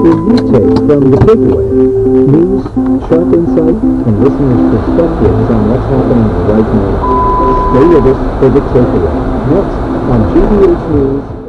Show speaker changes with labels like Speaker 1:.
Speaker 1: What will take from the takeaway? News, sharp insight, and listeners' perspectives on what's happening right now. Stay with us for the takeaway. Next on GBH News